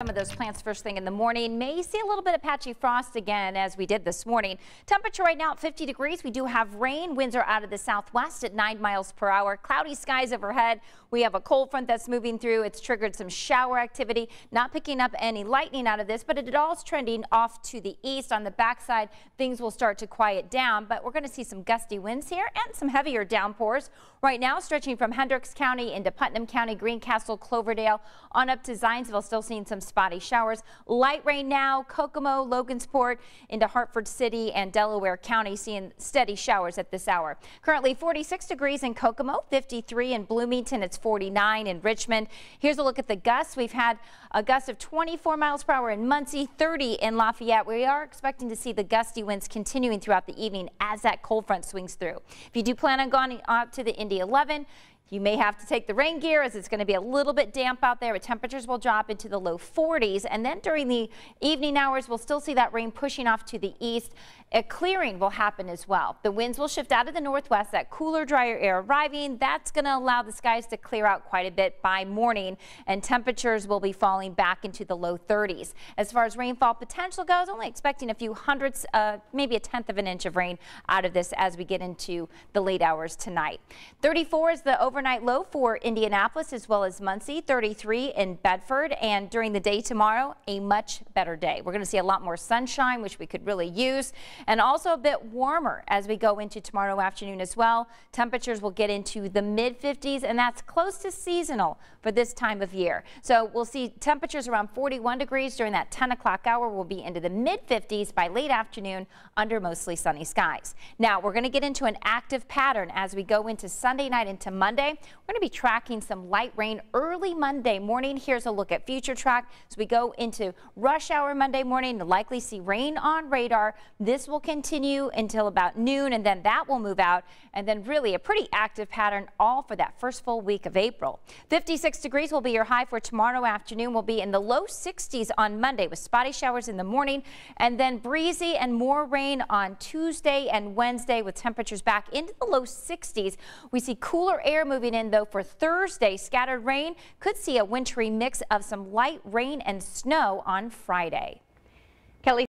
Some of those plants first thing in the morning may see a little bit of patchy frost again as we did this morning. Temperature right now at 50 degrees. We do have rain. Winds are out of the southwest at 9 miles per hour. Cloudy skies overhead. We have a cold front that's moving through. It's triggered some shower activity. Not picking up any lightning out of this, but it all is trending off to the east. On the backside, things will start to quiet down, but we're going to see some gusty winds here and some heavier downpours. Right now, stretching from Hendricks County into Putnam County, Greencastle, Cloverdale, on up to Zionsville. Still seeing some spotty showers. Light rain now, Kokomo, Logansport into Hartford City and Delaware County seeing steady showers at this hour. Currently 46 degrees in Kokomo, 53 in Bloomington. It's 49 in Richmond. Here's a look at the gusts. We've had a gust of 24 miles per hour in Muncie, 30 in Lafayette. We are expecting to see the gusty winds continuing throughout the evening as that cold front swings through. If you do plan on going out to the Indy 11, you may have to take the rain gear as it's going to be a little bit damp out there, but temperatures will drop into the low 40s. And then during the evening hours, we'll still see that rain pushing off to the east. A clearing will happen as well. The winds will shift out of the northwest, that cooler, drier air arriving. That's going to allow the skies to clear out quite a bit by morning, and temperatures will be falling back into the low 30s. As far as rainfall potential goes, only expecting a few hundredths, uh, maybe a tenth of an inch of rain out of this as we get into the late hours tonight. 34 is the over overnight low for Indianapolis as well as Muncie, 33 in Bedford. And during the day tomorrow, a much better day. We're going to see a lot more sunshine, which we could really use, and also a bit warmer as we go into tomorrow afternoon as well. Temperatures will get into the mid 50s, and that's close to seasonal for this time of year. So we'll see temperatures around 41 degrees during that 10 o'clock hour. We'll be into the mid 50s by late afternoon under mostly sunny skies. Now we're going to get into an active pattern as we go into Sunday night into Monday. We're going to be tracking some light rain early Monday morning. Here's a look at future track. As we go into rush hour Monday morning to likely see rain on radar. This will continue until about noon and then that will move out and then really a pretty active pattern all for that first full week of April. 56 degrees will be your high for tomorrow afternoon. We'll be in the low 60s on Monday with spotty showers in the morning and then breezy and more rain on Tuesday and Wednesday with temperatures back into the low 60s. We see cooler air moving Moving in though for Thursday, scattered rain could see a wintry mix of some light rain and snow on Friday. Kelly